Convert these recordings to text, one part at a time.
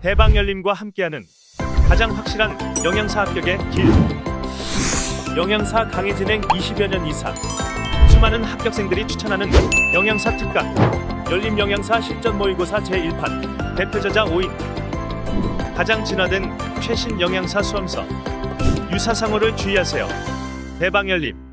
대방열림과 함께하는 가장 확실한 영양사 합격의 길. 영양사 강의 진행 20여 년 이상. 수많은 합격생들이 추천하는 영양사 특강. 열림 영양사 실전 모의고사 제1판. 대표 저자 5인. 가장 진화된 최신 영양사 수험서. 유사상호를 주의하세요. 대방열림.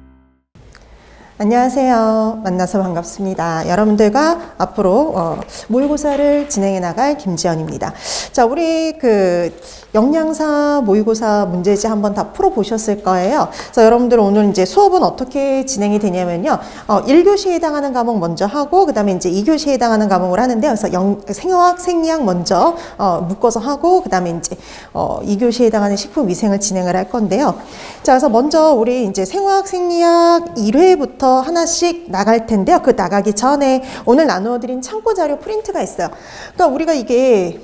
안녕하세요. 만나서 반갑습니다. 여러분들과 앞으로 어, 모의고사를 진행해 나갈 김지연입니다. 자, 우리 그 영양사 모의고사 문제지 한번 다 풀어보셨을 거예요. 그래서 여러분들 오늘 이제 수업은 어떻게 진행이 되냐면요. 어, 1교시에 해당하는 과목 먼저 하고, 그 다음에 이제 2교시에 해당하는 과목을 하는데요. 그래서 영, 생화학, 생리학 먼저 어, 묶어서 하고, 그 다음에 이제 어, 2교시에 해당하는 식품 위생을 진행을 할 건데요. 자, 그래서 먼저 우리 이제 생화학, 생리학 1회부터 부터 하나씩 나갈 텐데요. 그 나가기 전에 오늘 나누어 드린 참고 자료 프린트가 있어요. 그러니까 우리가 이게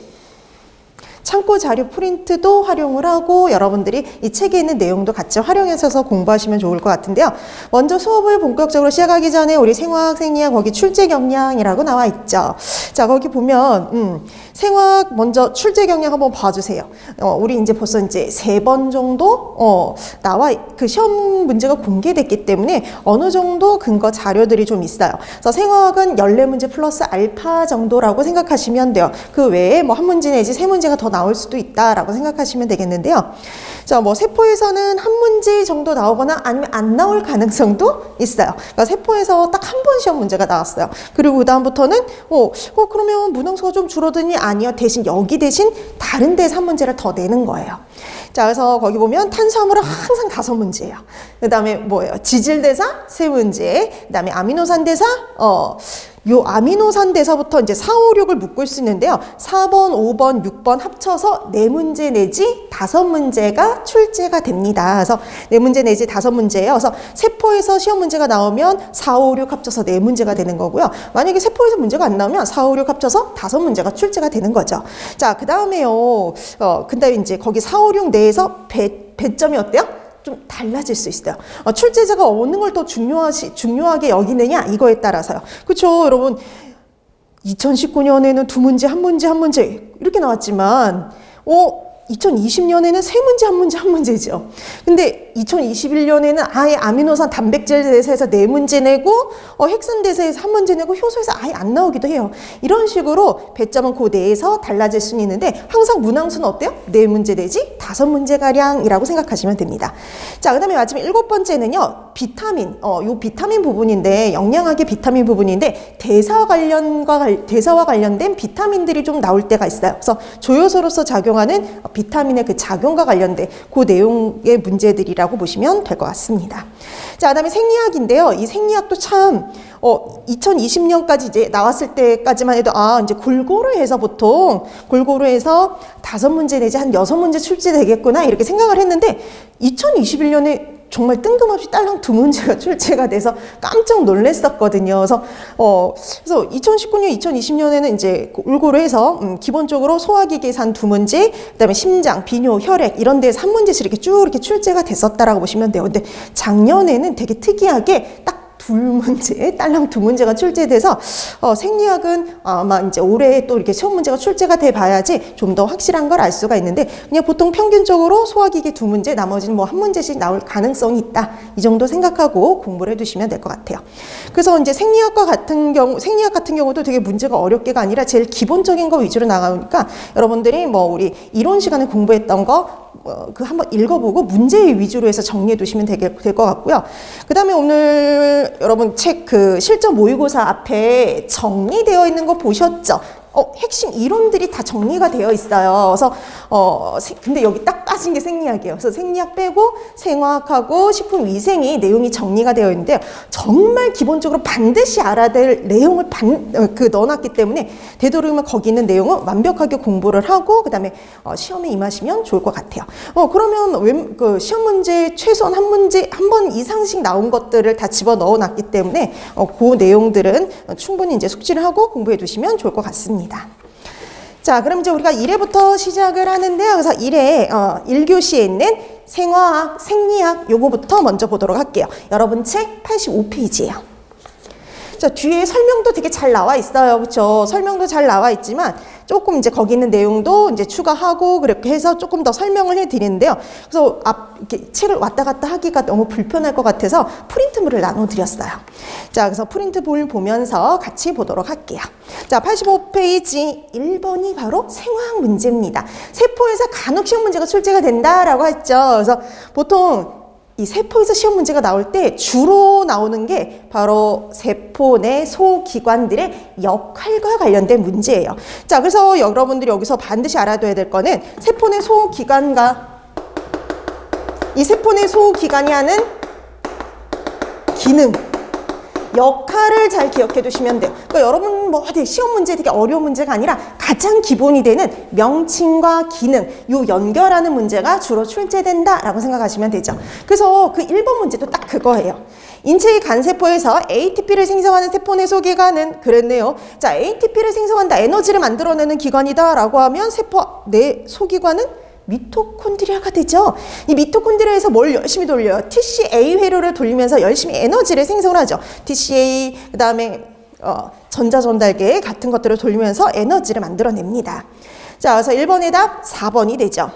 참고 자료 프린트도 활용을 하고 여러분들이 이 책에 있는 내용도 같이 활용해서 공부하시면 좋을 것 같은데요. 먼저 수업을 본격적으로 시작하기 전에 우리 생화학, 생리학 거기 출제 경량이라고 나와 있죠. 자, 거기 보면 음, 생화학 먼저 출제 경량 한번 봐주세요. 어, 우리 이제 벌써 이제 세 번 정도 어, 나와 그 시험 문제가 공개됐기 때문에 어느 정도 근거 자료들이 좀 있어요. 그래서 생화학은 열네 문제 플러스 알파 정도라고 생각하시면 돼요. 그 외에 뭐 한 문제 내지 세 문제가 더 나올 수도 있다라고 생각하시면 되겠는데요. 자, 뭐 세포에서는 한 문제 정도 나오거나 아니면 안 나올 가능성도 있어요. 그러니까 세포에서 딱 한 번 시험 문제가 나왔어요. 그리고 그 다음부터는 어, 어 그러면 문항수가 좀 줄어드니 아니요. 대신 여기 대신 다른 데서 한 문제를 더 내는 거예요. 자, 그래서 거기 보면 탄수화물은 항상 다섯 문제예요. 그 다음에 뭐예요? 지질대사 세 문제. 그 다음에 아미노산 대사 어. 요 아미노산 대사부터 이제 4, 5, 6을 묶을 수 있는데요. 4번, 5번, 6번 합쳐서 네문제 내지 다섯 문제가 출제가 됩니다. 그래서 네문제 내지 다섯 문제예요. 그래서 세포에서 시험 문제가 나오면 4, 5, 6 합쳐서 네문제가 되는 거고요. 만약에 세포에서 문제가 안 나오면 4, 5, 6 합쳐서 다섯 문제가 출제가 되는 거죠. 자, 그 다음에요. 어, 근데 이제 거기 4, 5, 6 내에서 배, 배점이 어때요? 좀 달라질 수 있어요. 어, 출제자가 어느 걸 더 중요하시, 중요하게 여기느냐 이거에 따라서요. 그렇죠, 여러분. 2019년에는 두 문제, 한 문제, 한 문제 이렇게 나왔지만, 어 2020년에는 세 문제 한 문제 한 문제죠. 근데 2021년에는 아예 아미노산 단백질 대사에서 네 문제 내고 어, 핵산 대사에서 한 문제 내고 효소에서 아예 안 나오기도 해요. 이런 식으로 배점은 그 내에서 달라질 수는 있는데 항상 문항수는 어때요? 네 문제 내지 다섯 문제 가량이라고 생각하시면 됩니다. 자, 그다음에 마지막 일곱 번째는요. 비타민. 어, 요 비타민 부분인데 영양학의 비타민 부분인데 대사 관련과 대사와 관련된 비타민들이 좀 나올 때가 있어요. 그래서 조효소로서 작용하는 비타민의 그 작용과 관련된 그 내용의 문제들이라 고 보시면 될 것 같습니다. 자, 그 다음에 생리학인데요. 이 생리학도 참, 어, 2020년까지 이제 나왔을 때까지만 해도, 아, 이제 골고루 해서 보통, 골고루 해서 다섯 문제 내지 한 여섯 문제 출제되겠구나, 이렇게 생각을 했는데, 2021년에 정말 뜬금없이 딸랑 두 문제가 출제가 돼서 깜짝 놀랐었거든요. 그래서 어 그래서 2019년, 2020년에는 이제 골고루 해서 음, 기본적으로 소화기 계산 두 문제, 그다음에 심장, 비뇨, 혈액 이런 데서 한 문제씩 이렇게 쭉 이렇게 출제가 됐었다라고 보시면 돼요. 근데 작년에는 되게 특이하게 딱 둘 문제, 딸랑 두 문제가 출제돼서 어, 생리학은 아마 이제 올해 또 이렇게 시험 문제가 출제가 돼 봐야지 좀 더 확실한 걸 알 수가 있는데 그냥 보통 평균적으로 소화기계 두 문제, 나머지는 뭐 한 문제씩 나올 가능성이 있다. 이 정도 생각하고 공부를 해두시면 될 것 같아요. 그래서 이제 생리학과 같은 경우, 생리학 같은 경우도 되게 문제가 어렵게가 아니라 제일 기본적인 거 위주로 나가니까 여러분들이 뭐 우리 이론 시간에 공부했던 거 어, 그 한번 읽어보고 문제 위주로 해서 정리해 두시면 될 것 같고요. 그 다음에 오늘 여러분 책 그 실전 모의고사 앞에 정리되어 있는 거 보셨죠? 어, 핵심 이론들이 다 정리가 되어 있어요. 그래서 어, 근데 여기 딱 빠진 게 생리학이에요. 그래서 생리학 빼고 생화학하고 식품 위생이 내용이 정리가 되어 있는데요. 정말 기본적으로 반드시 알아야 될 내용을 반, 어, 그 넣어놨기 때문에 되도록이면 거기 있는 내용은 완벽하게 공부를 하고 그다음에 어, 시험에 임하시면 좋을 것 같아요. 어, 그러면 웬, 그 시험 문제 최소한 한 문제 한 번 이상씩 나온 것들을 다 집어 넣어놨기 때문에 어, 그 내용들은 충분히 이제 숙지를 하고 공부해 두시면 좋을 것 같습니다. 있습니다. 자, 그럼 이제 우리가 1회부터 시작을 하는데요. 그래서 1회, 어, 1교시에 있는 생화학, 생리학 요거부터 먼저 보도록 할게요. 여러분 책 85페이지예요. 자, 뒤에 설명도 되게 잘 나와 있어요. 그렇죠? 설명도 잘 나와 있지만 조금 이제 거기 있는 내용도 이제 추가하고 그렇게 해서 조금 더 설명을 해드리는데요. 그래서 앞 이렇게 책을 왔다 갔다 하기가 너무 불편할 것 같아서 프린트물을 나눠드렸어요. 자, 그래서 프린트물 보면서 같이 보도록 할게요. 자, 85페이지 1번이 바로 생화학 문제입니다. 세포에서 간혹 시험 문제가 출제가 된다라고 했죠. 그래서 보통 이 세포에서 시험 문제가 나올 때 주로 나오는 게 바로 세포 내 소기관들의 역할과 관련된 문제예요. 자, 그래서 여러분들이 여기서 반드시 알아둬야 될 거는 세포 내 소기관과 이 세포 내 소기관이 하는 기능 역할을 잘 기억해 두시면 돼요. 그러니까 여러분 뭐 어디 시험 문제 되게 어려운 문제가 아니라 가장 기본이 되는 명칭과 기능 요 연결하는 문제가 주로 출제된다라고 생각하시면 되죠. 그래서 그 1번 문제도 딱 그거예요. 인체의 간세포에서 ATP를 생성하는 세포 내 소 기관은 그랬네요. 자, ATP를 생성한다, 에너지를 만들어내는 기관이다라고 하면 세포 내 소기관은 미토콘드리아가 되죠. 이 미토콘드리아에서 뭘 열심히 돌려요? TCA 회로를 돌리면서 열심히 에너지를 생성을 하죠. TCA 그다음에 어, 전자전달계 같은 것들을 돌리면서 에너지를 만들어냅니다. 자, 그래서 1번의 답 4번이 되죠.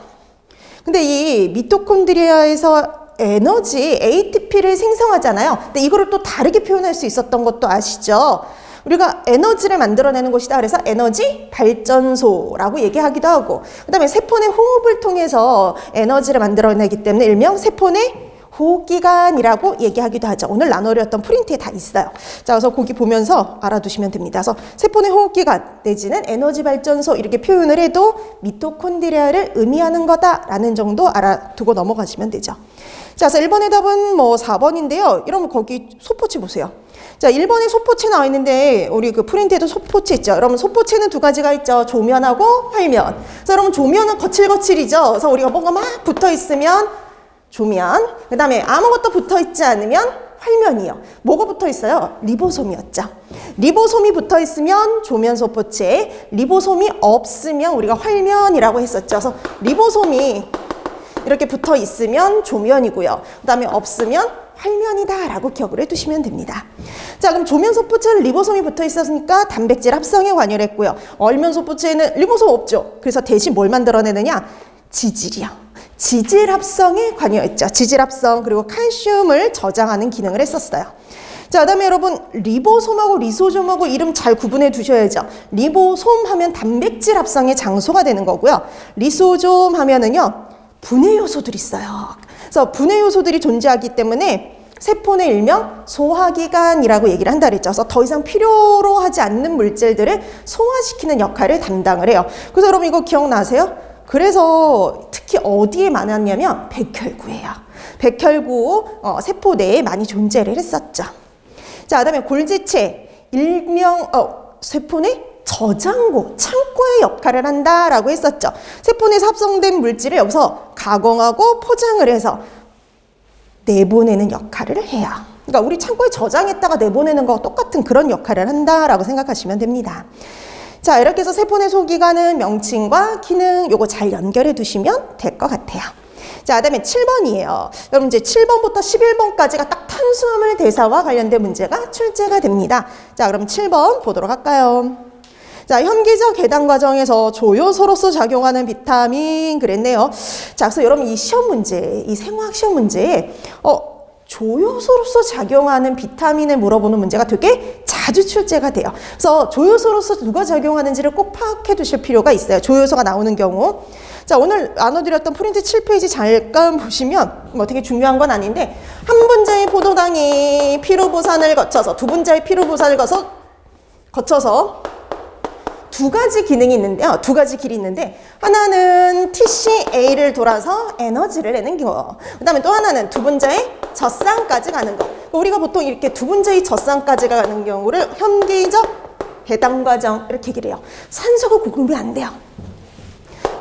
근데 이 미토콘드리아에서 에너지 ATP를 생성하잖아요. 근데 이거를 또 다르게 표현할 수 있었던 것도 아시죠? 우리가 에너지를 만들어내는 곳이다. 그래서 에너지 발전소라고 얘기하기도 하고 그 다음에 세포 내 호흡을 통해서 에너지를 만들어내기 때문에 일명 세포 내 호흡기관이라고 얘기하기도 하죠. 오늘 나눠드렸던 프린트에 다 있어요. 자, 그래서 거기 보면서 알아두시면 됩니다. 그래서 세포 내 호흡기관 내지는 에너지 발전소 이렇게 표현을 해도 미토콘드리아를 의미하는 거다라는 정도 알아두고 넘어가시면 되죠. 자, 그래서 1번의 답은 뭐 4번인데요. 이러면 거기 소포치 보세요. 자, 1번에 소포체 나와 있는데 우리 그 프린트에도 소포체 있죠. 여러분 소포체는 두 가지가 있죠. 조면하고 활면. 자, 여러분 조면은 거칠거칠이죠. 그래서 우리가 뭔가 막 붙어 있으면 조면. 그다음에 아무것도 붙어 있지 않으면 활면이요. 뭐가 붙어 있어요? 리보솜이었죠. 리보솜이 붙어 있으면 조면 소포체, 리보솜이 없으면 우리가 활면이라고 했었죠. 그래서 리보솜이 이렇게 붙어 있으면 조면이고요. 그 다음에 없으면 활면이다 라고 기억을 해두시면 됩니다. 자, 그럼 조면 소포체는 리보솜이 붙어 있었으니까 단백질 합성에 관여를 했고요. 활면 소포체는 리보솜 없죠. 그래서 대신 뭘 만들어내느냐? 지질이요. 지질 합성에 관여했죠. 지질 합성 그리고 칼슘을 저장하는 기능을 했었어요. 자, 그다음에 여러분 리보솜하고 리소솜하고 이름 잘 구분해 두셔야죠. 리보솜 하면 단백질 합성의 장소가 되는 거고요. 리소솜 하면은요 분해 요소들이 있어요. 그래서 분해 요소들이 존재하기 때문에 세포 내 일명 소화기관이라고 얘기를 한다 그랬죠. 그래서 더 이상 필요로 하지 않는 물질들을 소화시키는 역할을 담당을 해요. 그래서 여러분 이거 기억나세요? 그래서 특히 어디에 많았냐면 백혈구예요. 백혈구 어, 세포 내에 많이 존재를 했었죠. 자, 그다음에 골지체 일명 어, 세포 내 저장고, 창고의 역할을 한다라고 했었죠. 세포 내에서 합성된 물질을 여기서 가공하고 포장을 해서 내보내는 역할을 해요. 그러니까 우리 창고에 저장했다가 내보내는 거와 똑같은 그런 역할을 한다라고 생각하시면 됩니다. 자, 이렇게 해서 세포 내 소기관은 명칭과 기능 요거 잘 연결해 두시면 될 것 같아요. 자, 그다음에 7번이에요. 여러분 이제 7번부터 11번까지가 딱 탄수화물 대사와 관련된 문제가 출제가 됩니다. 자, 그럼 7번 보도록 할까요? 자, 현기적 계단 과정에서 조효소로서 작용하는 비타민 그랬네요. 자, 그래서 여러분 이 시험 문제, 이 생화학 시험 문제에 어 조효소로서 작용하는 비타민을 물어보는 문제가 되게 자주 출제가 돼요. 그래서 조효소로서 누가 작용하는지를 꼭 파악해 두실 필요가 있어요. 조효소가 나오는 경우. 자, 오늘 나눠드렸던 프린트 7페이지 잠깐 보시면 뭐 되게 중요한 건 아닌데 한 분자의 포도당이 피로부산을 거쳐서 두 분자의 피로부산을 거쳐 거쳐서 두 가지 기능이 있는데요. 두 가지 길이 있는데 하나는 TCA를 돌아서 에너지를 내는 거. 그다음에 또 하나는 두 분자의 젖산까지 가는 거. 우리가 보통 이렇게 두 분자의 젖산까지 가는 경우를 현기적 배당 과정 이렇게 얘기를 해요. 산소가 공급이 안 돼요.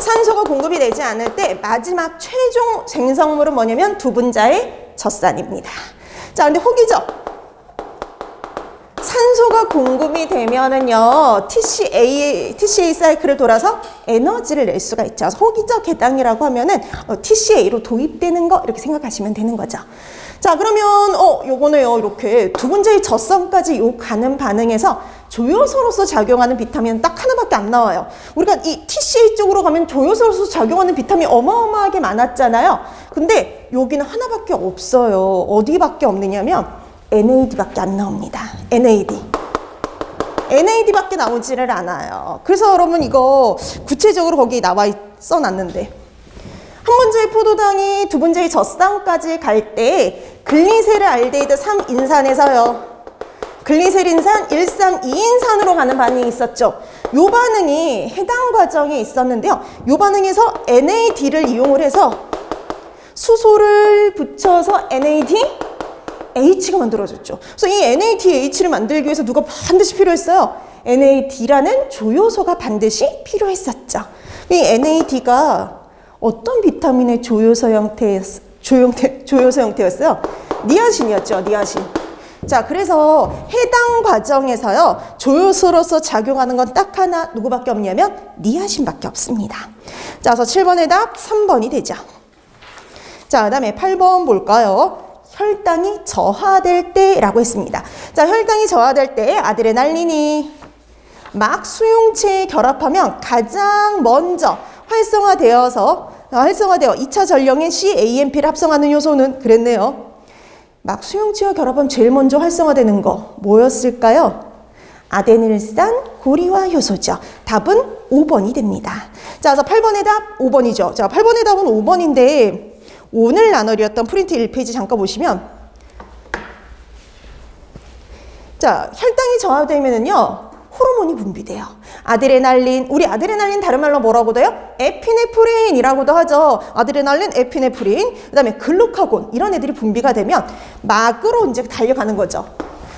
산소가 공급이 되지 않을 때 마지막 최종 생성물은 뭐냐면 두 분자의 젖산입니다. 자, 근데 호기적 산소가 공급이 되면은요, TCA, TCA 사이클을 돌아서 에너지를 낼 수가 있죠. 호기적 해당이라고 하면은 어, TCA로 도입되는 거 이렇게 생각하시면 되는 거죠. 자, 그러면 어, 요거네요. 이렇게 두 번째의 젖성까지 요 가는 반응에서 조효소로서 작용하는 비타민은 딱 하나밖에 안 나와요. 우리가 이 TCA 쪽으로 가면 조효소로서 작용하는 비타민이 어마어마하게 많았잖아요. 근데 여기는 하나밖에 없어요. 어디밖에 없느냐면 NAD밖에 안 나옵니다. NAD. NAD밖에 나오지를 않아요. 그래서 여러분 이거 구체적으로 거기 나와 있, 써놨는데 한 번째의 포도당이 두 번째의 젖상까지 갈 때 글리세르 알데히드 3인산에서요. 글리세린산 132인산으로 가는 반응이 있었죠. 요 반응이 해당 과정에 있었는데요. 요 반응에서 NAD를 이용을 해서 수소를 붙여서 NAD H가 만들어졌죠. 그래서 이 NADH를 만들기 위해서 누가 반드시 필요했어요? NAD라는 조효소가 반드시 필요했었죠. 이 NAD가 어떤 비타민의 조효소 형태였, 조형태, 조효소 형태였어요? 니아신이었죠, 니아신. 자, 그래서 해당 과정에서요, 조효소로서 작용하는 건 딱 하나, 누구밖에 없냐면 니아신밖에 없습니다. 자, 그래서 7번의 답 3번이 되죠. 자, 그 다음에 8번 볼까요? 혈당이 저하될 때라고 했습니다. 자, 혈당이 저하될 때 아드레날린이 막 수용체에 결합하면 가장 먼저 활성화되어서 활성화되어 2차 전령의 CAMP를 합성하는 요소는 그랬네요. 막 수용체와 결합하면 제일 먼저 활성화되는 거 뭐였을까요? 아데닐산 고리화 효소죠. 답은 5번이 됩니다. 자, 그래서 8번의 답 5번이죠. 자, 8번의 답은 5번인데 오늘 나눠드렸던 프린트 1페이지 잠깐 보시면 자, 혈당이 저하되면은요. 호르몬이 분비돼요. 아드레날린, 우리 아드레날린 다른 말로 뭐라고 돼요? 에피네프린이라고도 하죠. 아드레날린, 에피네프린, 그 다음에 글루카곤 이런 애들이 분비가 되면 막으로 이제 달려가는 거죠.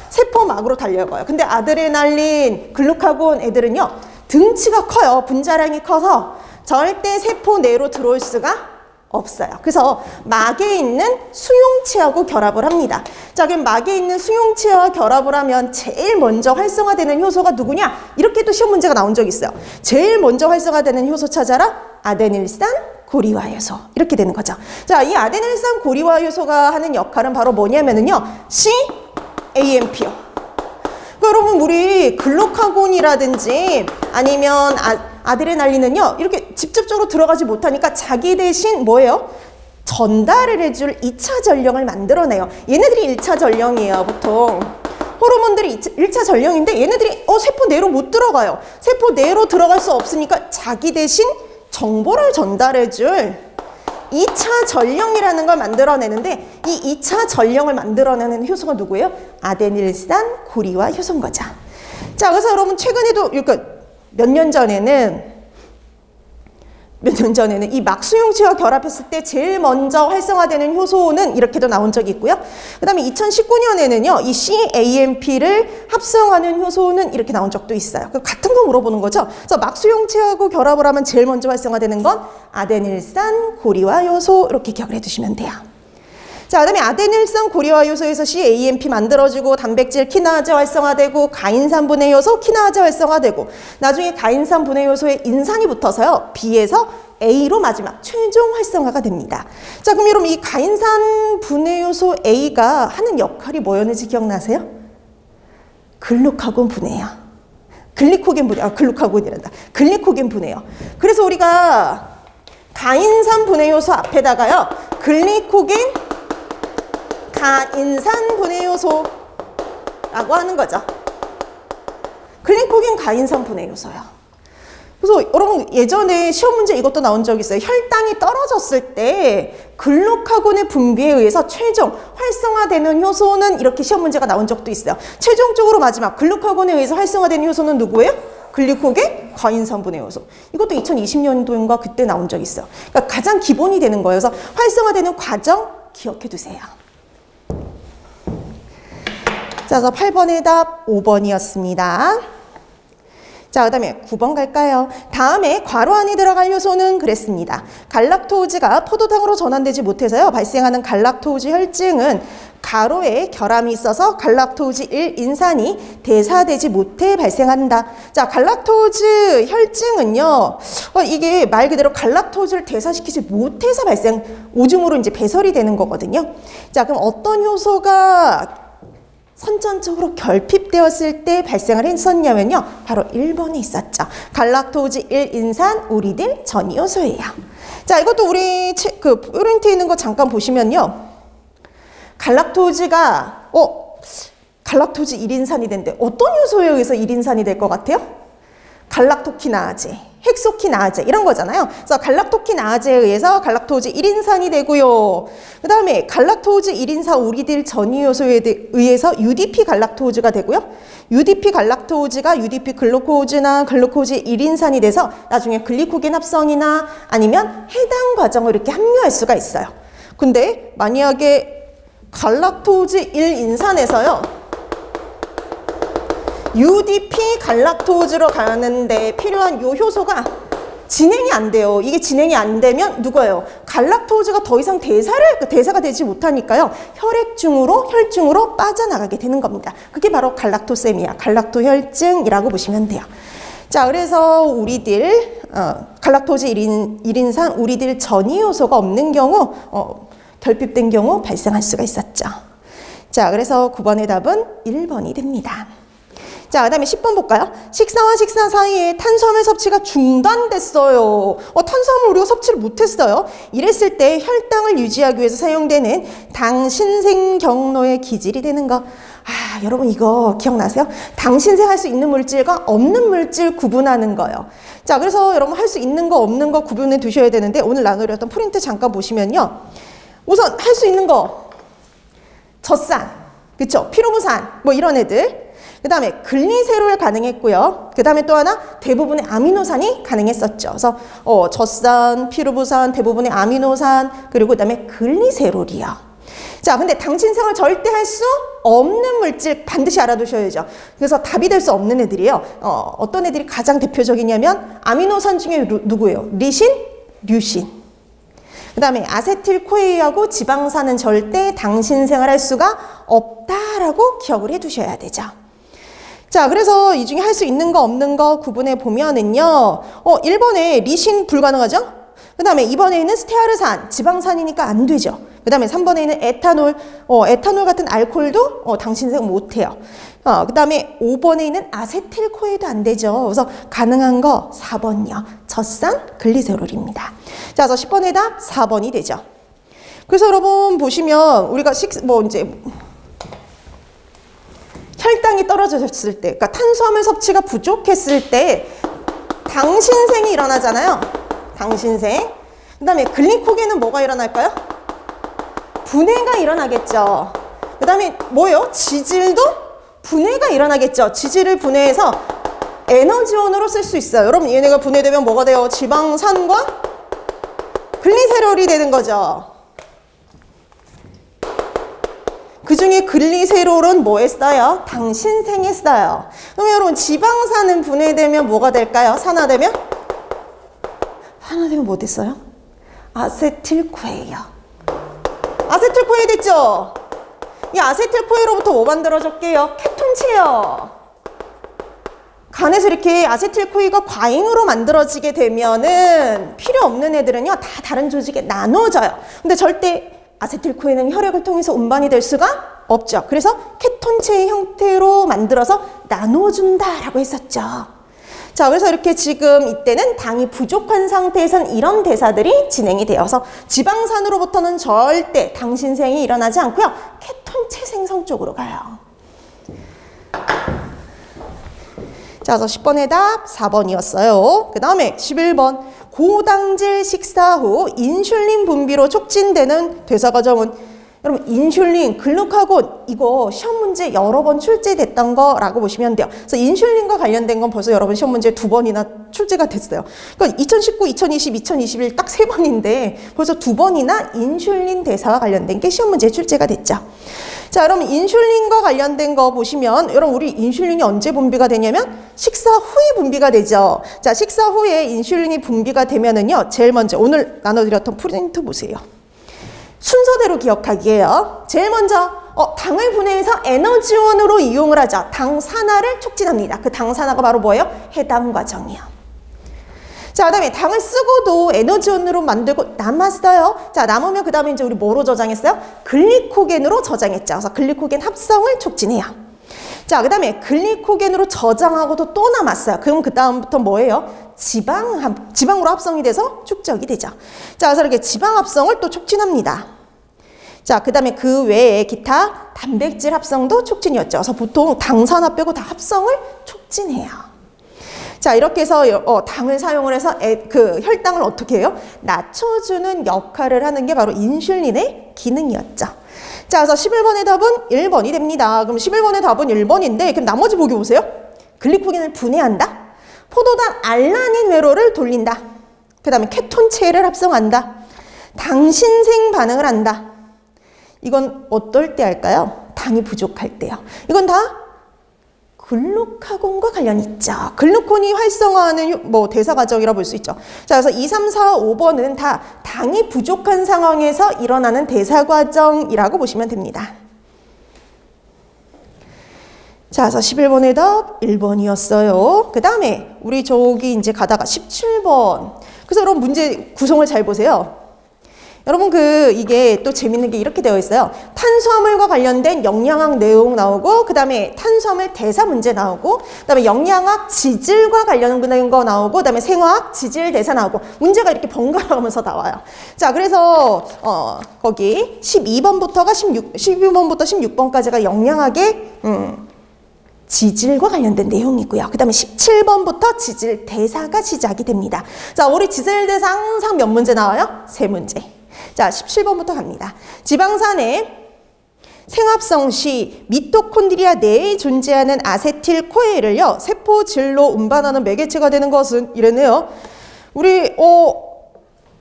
세포막으로 달려가요. 근데 아드레날린, 글루카곤 애들은요. 등치가 커요. 분자량이 커서 절대 세포 내로 들어올 수가 없어요. 그래서 막에 있는 수용체하고 결합을 합니다. 자, 그럼 막에 있는 수용체와 결합을 하면 제일 먼저 활성화되는 효소가 누구냐? 이렇게도 시험 문제가 나온 적이 있어요. 제일 먼저 활성화되는 효소 찾아라. 아데닐산 고리화 효소. 이렇게 되는 거죠. 자, 이 아데닐산 고리화 효소가 하는 역할은 바로 뭐냐면은요. CAMP요. 여러분 우리 글루카곤이라든지 아니면 아, 아드레날린은요 이렇게 직접적으로 들어가지 못하니까 자기 대신 뭐예요? 전달을 해줄 2차 전령을 만들어내요. 얘네들이 1차 전령이에요 보통. 호르몬들이 1차 전령인데 얘네들이 어 세포 내로 못 들어가요. 세포 내로 들어갈 수 없으니까 자기 대신 정보를 전달해줄 2차 전령이라는 걸 만들어내는데 이 2차 전령을 만들어내는 효소가 누구예요? 아데닐산 고리화 효소인 거죠. 자, 그래서 여러분 최근에도 그러니까 몇 년 전에는 몇 년 전에는 이 막수용체와 결합했을 때 제일 먼저 활성화되는 효소는 이렇게도 나온 적이 있고요. 그 다음에 2019년에는요, 이 CAMP를 합성하는 효소는 이렇게 나온 적도 있어요. 그 같은 거 물어보는 거죠. 그래서 막수용체하고 결합을 하면 제일 먼저 활성화되는 건 아데닐산 고리화 효소 이렇게 기억을 해두시면 돼요. 자, 그다음에 아데닐산 고리화 요소에서 CAMP 만들어지고 단백질 키나아제 활성화되고 가인산 분해 요소 키나아제 활성화되고 나중에 가인산 분해 요소에 인산이 붙어서요. B에서 A로 마지막 최종 활성화가 됩니다. 자, 그럼 여러분 이 가인산 분해 요소 A가 하는 역할이 뭐였는지 기억나세요? 글루카곤 분해요. 글리코겐 분해, 아, 글루카곤이란다. 글리코겐 분해요. 그래서 우리가 가인산 분해 요소 앞에다가요. 글리코겐 가인산 분해 요소라고 하는 거죠. 글리코겐 가인산 분해 요소요. 그래서 여러분 예전에 시험 문제 이것도 나온 적 있어요. 혈당이 떨어졌을 때 글루카곤의 분비에 의해서 최종 활성화되는 효소는 이렇게 시험 문제가 나온 적도 있어요. 최종적으로 마지막 글루카곤에 의해서 활성화되는 효소는 누구예요? 글리코겐 과인산 분해 요소. 이것도 2020년도인가 그때 나온 적 있어요. 그러니까 가장 기본이 되는. 그래서 활성화되는 과정 기억해 두세요. 자, 그래서 8번의 답 5번이었습니다. 자, 자, 그 다음에 9번 갈까요? 다음에 괄호 안에 들어갈 요소는 그랬습니다. 갈락토즈가 포도당으로 전환되지 못해서요. 발생하는 갈락토즈 혈증은 가로에 결함이 있어서 갈락토즈 1 인산이 대사되지 못해 발생한다. 자, 갈락토즈 혈증은요. 어, 이게 말 그대로 갈락토즈를 대사시키지 못해서 발생 오줌으로 이제 배설이 되는 거거든요. 자, 그럼 어떤 효소가 선천적으로 결핍되었을 때 발생을 했었냐면요. 바로 1번에 있었죠. 갈락토즈 1인산 우리들 전이효소예요. 자, 이것도 우리 책, 그 프린트에 있는 거 잠깐 보시면요. 갈락토즈가 어 갈락토즈 1인산이 된대. 어떤 요소에 의해서 1인산이 될 것 같아요? 갈락토키나아제, 헥소키나아제 이런 거잖아요. 그래서 갈락토키나아제에 의해서 갈락토즈 1인산이 되고요. 그 다음에 갈락토즈 1인산 우리들 전이 요소에 의해서 UDP 갈락토즈가 되고요. UDP 갈락토즈가 UDP 글루코즈나 글루코즈 1인산이 돼서 나중에 글리코겐 합성이나 아니면 해당 과정을 이렇게 합류할 수가 있어요. 근데 만약에 갈락토즈 1인산에서요. UDP 갈락토즈로 가는데 필요한 요 효소가 진행이 안 돼요. 이게 진행이 안 되면 누가요? 갈락토즈가 더 이상 대사를 대사가 되지 못하니까요. 혈액중으로 혈중으로 빠져나가게 되는 겁니다. 그게 바로 갈락토세미아, 갈락토혈증이라고 보시면 돼요. 자, 그래서 우리들 어, 갈락토즈 1인, 1인산 우리들 전이 요소가 없는 경우 어, 결핍된 경우 발생할 수가 있었죠. 자, 그래서 9번의 답은 1번이 됩니다. 자, 그 다음에 10번 볼까요? 식사와 식사 사이에 탄수화물 섭취가 중단됐어요. 어, 탄수화물 우리가 섭취를 못했어요. 이랬을 때 혈당을 유지하기 위해서 사용되는 당신생 경로의 기질이 되는 거. 아, 여러분 이거 기억나세요? 당신생 할 수 있는 물질과 없는 물질 구분하는 거예요. 자, 그래서 여러분 할 수 있는 거 없는 거 구분해 두셔야 되는데 오늘 나누려던 프린트 잠깐 보시면요. 우선 할 수 있는 거 젖산, 그쵸? 피로부산, 뭐 이런 애들. 그 다음에 글리세롤 가능했고요. 그 다음에 또 하나 대부분의 아미노산이 가능했었죠. 그래서 어, 젖산, 피로부산, 대부분의 아미노산, 그리고 그 다음에 글리세롤이요. 자, 근데 당신생을 절대 할 수 없는 물질 반드시 알아두셔야죠. 그래서 답이 될 수 없는 애들이에요. 어, 어떤 애들이 가장 대표적이냐면 아미노산 중에 누구예요? 리신, 류신. 그 다음에 아세틸 코에하고 지방산은 절대 당신생을 할 수가 없다라고 기억을 해두셔야 되죠. 자, 그래서 이 중에 할 수 있는 거 없는 거 구분해 보면은요. 어, 1번에 리신 불가능하죠? 그 다음에 2번에는 스테아르산, 지방산이니까 안 되죠. 그 다음에 3번에는 에탄올, 어, 에탄올 같은 알코올도 어, 당신생 못해요. 어, 그 다음에 5번에 있는 아세틸코에도 안 되죠. 그래서 가능한 거 4번이요. 젖산 글리세롤입니다. 자, 그래서 10번의 답 4번이 되죠. 그래서 여러분 보시면 우리가 식, 뭐 이제 혈당이 떨어졌을 때, 그러니까 탄수화물 섭취가 부족했을 때 당신생이 일어나잖아요. 당신생. 그 다음에 글리코겐은 뭐가 일어날까요? 분해가 일어나겠죠. 그 다음에 뭐예요? 지질도 분해가 일어나겠죠. 지질을 분해해서 에너지원으로 쓸 수 있어요. 여러분 얘네가 분해되면 뭐가 돼요? 지방산과 글리세롤이 되는 거죠. 그 중에 글리세롤은 뭐에 써요? 당신생에 써요. 그럼 여러분 지방산은 분해되면 뭐가 될까요? 산화되면? 산화되면 뭐 됐어요? 아세틸코에요. 아세틸코에 됐죠? 이 아세틸코에로부터 뭐 만들어졌게요? 케톤체요. 간에서 이렇게 아세틸코이가 과잉으로 만들어지게 되면은 필요 없는 애들은요 다 다른 조직에 나눠져요. 근데 절대 아세틸코인은 혈액을 통해서 운반이 될 수가 없죠. 그래서 케톤체의 형태로 만들어서 나눠준다라고 했었죠. 자, 그래서 이렇게 지금 이때는 당이 부족한 상태에선 이런 대사들이 진행이 되어서 지방산으로부터는 절대 당 신생이 일어나지 않고요. 케톤체 생성 쪽으로 가요. 자, 그래서 10번의 답 4번이었어요. 그 다음에 11번. 고당질 식사 후 인슐린 분비로 촉진되는 대사 과정은 여러분 인슐린, 글루카곤 이거 시험 문제 여러 번 출제됐던 거라고 보시면 돼요. 그래서 인슐린과 관련된 건 벌써 여러분 시험 문제 두 번이나 출제가 됐어요. 그러니까 2019, 2020, 2021 딱 세 번인데 벌써 두 번이나 인슐린 대사와 관련된 게 시험 문제에 출제가 됐죠. 자, 여러분 인슐린과 관련된 거 보시면 여러분 우리 인슐린이 언제 분비가 되냐면 식사 후에 분비가 되죠. 자, 식사 후에 인슐린이 분비가 되면은요. 제일 먼저 오늘 나눠드렸던 프린트 보세요. 순서대로 기억하기예요. 제일 먼저 어, 당을 분해해서 에너지원으로 이용을 하자. 당 산화를 촉진합니다. 그 당 산화가 바로 뭐예요? 해당 과정이요. 자, 그 다음에 당을 쓰고도 에너지원으로 만들고 남았어요. 자, 남으면 그 다음에 이제 우리 뭐로 저장했어요? 글리코겐으로 저장했죠. 그래서 글리코겐 합성을 촉진해요. 자, 그 다음에 글리코겐으로 저장하고도 또 남았어요. 그럼 그 다음부터 뭐예요? 지방, 지방으로 합성이 돼서 축적이 되죠. 자, 그래서 이렇게 지방 합성을 또 촉진합니다. 자, 그 다음에 그 외에 기타 단백질 합성도 촉진이었죠. 그래서 보통 당산화 빼고 다 합성을 촉진해요. 자 이렇게 해서 어, 당을 사용을 해서 애, 그 혈당을 어떻게 해요? 낮춰주는 역할을 하는 게 바로 인슐린의 기능이었죠. 자 그래서 11번의 답은 1번이 됩니다. 그럼 11번의 답은 1번인데 그럼 나머지 보기 보세요. 글리코겐을 분해한다. 포도당 알라닌 회로를 돌린다. 그 다음에 케톤체를 합성한다. 당신생 반응을 한다. 이건 어떨 때 할까요? 당이 부족할 때요. 이건 다 글루카곤과 관련이 있죠. 글루콘이 활성화하는 뭐 대사 과정이라 볼 수 있죠. 자, 그래서 2, 3, 4, 5번은 다 당이 부족한 상황에서 일어나는 대사 과정이라고 보시면 됩니다. 자, 그래서 11번의 답 1번이었어요. 그 다음에 우리 저기 이제 가다가 17번. 그래서 여러분 문제 구성을 잘 보세요. 여러분 그 이게 또 재밌는 게 이렇게 되어 있어요. 탄수화물과 관련된 영양학 내용 나오고 그 다음에 탄수화물 대사 문제 나오고 그 다음에 영양학 지질과 관련된 거 나오고 그 다음에 생화학 지질 대사 나오고 문제가 이렇게 번갈아가면서 나와요. 자 그래서 어 거기 12번부터가 16 12번부터 16번까지가 영양학의 음 지질과 관련된 내용이고요. 그 다음에 17번부터 지질 대사가 시작이 됩니다. 자, 우리 지질 대사 항상 몇 문제 나와요? 세 문제. 자, 17번부터 갑니다. 지방산의 생합성 시 미토콘드리아 내에 존재하는 아세틸 코에를요 세포 질로 운반하는 매개체가 되는 것은 이랬네요. 우리 어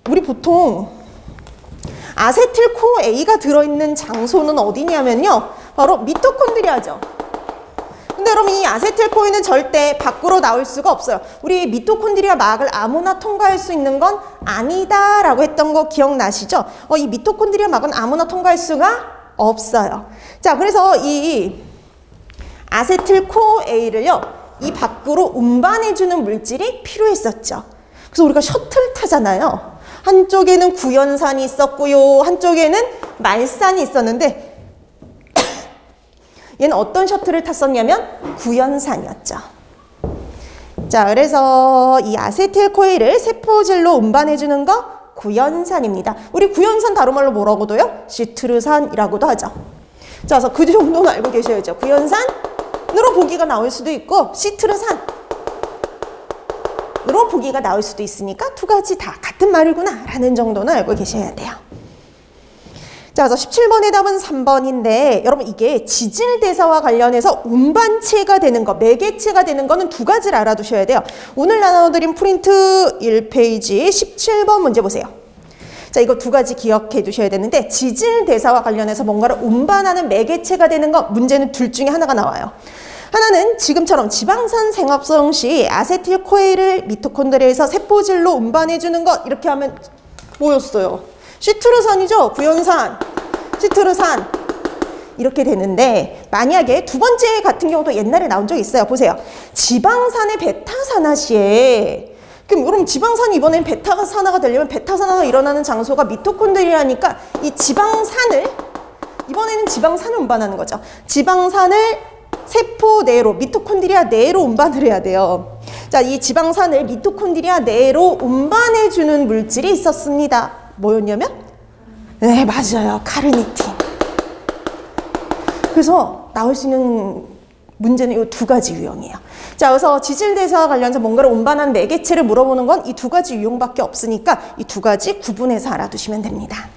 우리 보통 아세틸 코에가 들어있는 장소는 어디냐면요 바로 미토콘드리아죠. 여러분 이 아세틸코인은 절대 밖으로 나올 수가 없어요. 우리 미토콘드리아 막을 아무나 통과할 수 있는 건 아니다 라고 했던 거 기억나시죠? 어, 이 미토콘드리아 막은 아무나 통과할 수가 없어요. 자, 그래서 이 아세틸코에이를요, 이 밖으로 운반해주는 물질이 필요했었죠. 그래서 우리가 셔틀 타잖아요. 한쪽에는 구연산이 있었고요. 한쪽에는 말산이 있었는데 얘는 어떤 셔틀을 탔었냐면 구연산이었죠. 자, 그래서 이 아세틸 코일을 세포질로 운반해주는 거 구연산입니다. 우리 구연산 다른 말로 뭐라고도요? 시트르산이라고도 하죠. 자, 그래서 그 정도는 알고 계셔야죠. 구연산으로 보기가 나올 수도 있고 시트르산으로 보기가 나올 수도 있으니까 두 가지 다 같은 말이구나 라는 정도는 알고 계셔야 돼요. 자, 그래서 17번의 답은 3번인데 여러분 이게 지질 대사와 관련해서 운반체가 되는 거, 매개체가 되는 거는 두 가지를 알아두셔야 돼요. 오늘 나눠드린 프린트 1페이지 17번 문제 보세요. 자, 이거 두 가지 기억해 두셔야 되는데 지질 대사와 관련해서 뭔가를 운반하는 매개체가 되는 거 문제는 둘 중에 하나가 나와요. 하나는 지금처럼 지방산 생합성 시 아세틸코에를 미토콘드리아에서 세포질로 운반해 주는 것 이렇게 하면 뭐였어요? 시트르산이죠. 구연산, 시트르산 이렇게 되는데 만약에 두 번째 같은 경우도 옛날에 나온 적이 있어요. 보세요. 지방산의 베타산화시에 그럼 여러분 지방산이 이번엔 베타산화가 되려면 베타산화가 일어나는 장소가 미토콘드리아니까 이 지방산을 이번에는 지방산을 운반하는 거죠. 지방산을 세포 내로 미토콘드리아 내로 운반을 해야 돼요. 자, 이 지방산을 미토콘드리아 내로 운반해 주는 물질이 있었습니다. 뭐였냐면 네 맞아요. 카르니틴. 그래서 나올 수 있는 문제는 이 두 가지 유형이에요. 자 그래서 지질대사와 관련해서 뭔가를 운반한 매개체를 물어보는 건 이 두 가지 유형밖에 없으니까 이 두 가지 구분해서 알아두시면 됩니다.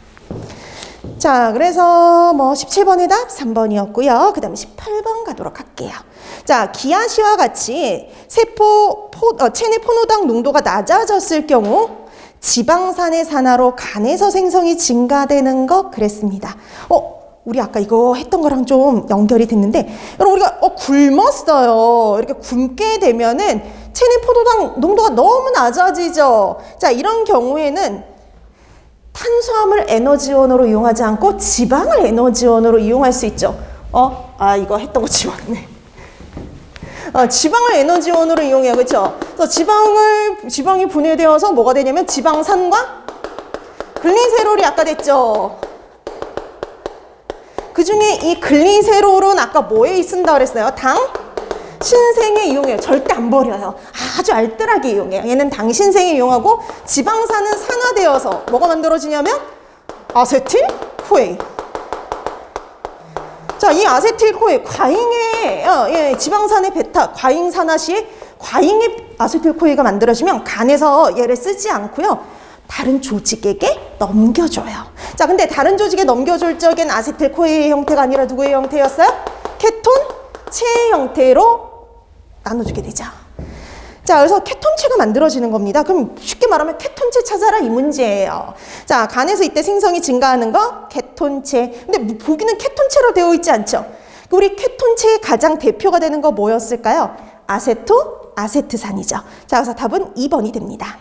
자 그래서 뭐 17번의 답 3번이었고요. 그 다음에 18번 가도록 할게요. 자 기아시와 같이 세포 포, 어, 체내 포노당 농도가 낮아졌을 경우 지방산의 산화로 간에서 생성이 증가되는 것 그랬습니다. 어, 우리 아까 이거 했던 거랑 좀 연결이 됐는데 여러분 우리가 어 굶었어요. 이렇게 굶게 되면은 체내 포도당 농도가 너무 낮아지죠. 자, 이런 경우에는 탄수화물 에너지원으로 이용하지 않고 지방을 에너지원으로 이용할 수 있죠. 어? 아, 이거 했던 거 지웠네. 어, 지방을 에너지원으로 이용해요. 그렇죠? 그래서 지방을 지방이 분해되어서 뭐가 되냐면 지방산과 글리세롤이 아까 됐죠. 그 중에 이 글리세롤은 아까 뭐에 쓴다 그랬어요? 당 신생에 이용해요. 절대 안 버려요. 아주 알뜰하게 이용해요. 얘는 당 신생에 이용하고 지방산은 산화되어서 뭐가 만들어지냐면 아세틸 코에. 자, 이 아세틸 코에 과잉의 어, 예, 지방산의 베타 과잉 산화 시에 과잉의 아세틸 코에가 만들어지면 간에서 얘를 쓰지 않고요. 다른 조직에게 넘겨줘요. 자, 근데 다른 조직에 넘겨줄 적엔 아세틸 코에의 형태가 아니라 누구의 형태였어요? 케톤체 형태로 나눠주게 되죠. 자, 그래서 케톤체가 만들어지는 겁니다. 그럼 쉽게 말하면 케톤체 찾아라 이 문제예요. 자, 간에서 이때 생성이 증가하는 거 케톤체. 근데 보기는 케톤체로 되어 있지 않죠? 우리 케톤체의 가장 대표가 되는 거 뭐였을까요? 아세토 아세트산이죠. 자, 그래서 답은 2번이 됩니다.